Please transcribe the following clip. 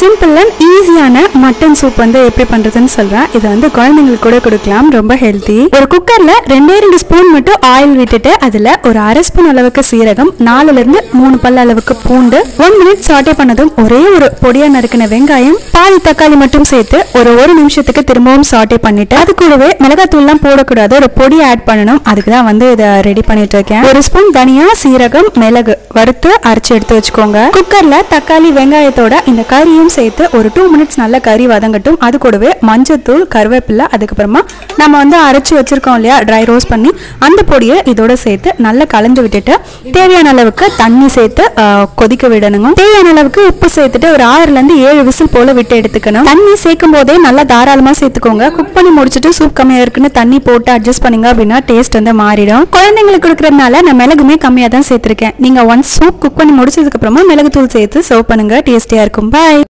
Simple and ஈஸியான mutton soup வந்து எப்படி பண்றதுன்னு சொல்றேன். இதை வந்து குழந்தைங்களுக்கு கூட கொடுக்கலாம் ரொம்ப ஹெல்த்தி ஒரு குக்கர்ல ரெண்டே ரெண்டு ஸ்பூன் மட்டும் ஆயில் விட்டுட்டு அதுல ஒரு அரை ஸ்பூன் அளவுக்கு சீரகம் நாலுல இருந்து மூணு பல்ல அளவுக்கு பூண்டு ஒன் மினிட் சாட்டே பண்ணதும் ஒரே ஒரு பொடியா நறுக்கின வெங்காயம் பாதி தக்காளி மட்டும் சேர்த்து ஒரு ஒரு நிமிஷத்துக்கு திரும்பவும் சாட்டே பண்ணிட்டு அது கூடவே மிளகாத்தூள்லாம் போடக்கூடாது. ஒரு பொடி ஆட் பண்ணணும். அதுக்கு தான் வந்து இதை ரெடி பண்ணிட்டு இருக்கேன். ஒரு ஸ்பூன் தனியா சீரகம் மிளகு வறுத்து அரைச்சு எடுத்து வச்சுக்கோங்க. குக்கர்ல தக்காளி வெங்காயத்தோட இந்த கறியும் சேர்த்து ஒரு டூ மினிட்ஸ் நல்ல கறி வதங்கட்டும். அது கூடவே மஞ்சத்தூள் கருவேப்பிலை அதுக்கப்புறமா நம்ம வந்து அரைச்சி வச்சிருக்கோம் இல்லையா? ட்ரை ரோஸ்ட் பண்ணி. அந்த பொடியை இதோட சேர்த்து நல்லா கலந்து விட்டுட்டு தேவையான அளவுக்கு தண்ணி சேர்த்து கொதிக்க விடணுங்க. தேவையான அளவுக்கு உப்பு சேர்த்துட்டு ஒரு ஆறுலேருந்து ஏழு விசில் போல் விட்டு எடுத்துக்கணும். தண்ணி சேர்க்கும் போதே நல்லா தாராளமாக சேர்த்துக்கோங்க. குக் பண்ணி முடிச்சுட்டு சூப் கம்மியாக இருக்குன்னு தண்ணி போட்டு அட்ஜஸ்ட் பண்ணுங்க அப்படின்னா டேஸ்ட் வந்து மாறிடும். குழந்தைங்களுக்கு கொடுக்குறதுனால நான் மிளகுமே கம்மியாக தான் சேர்த்துருக்கேன். நீங்கள் ஒன்ஸ் சூப் குக் பண்ணி முடிச்சதுக்கப்புறமா மிளகுத்தூள் மிளகு தூள் சேர்த்து சர்வ் பண்ணுங்க. டேஸ்டியாக இருக்கும். பாய்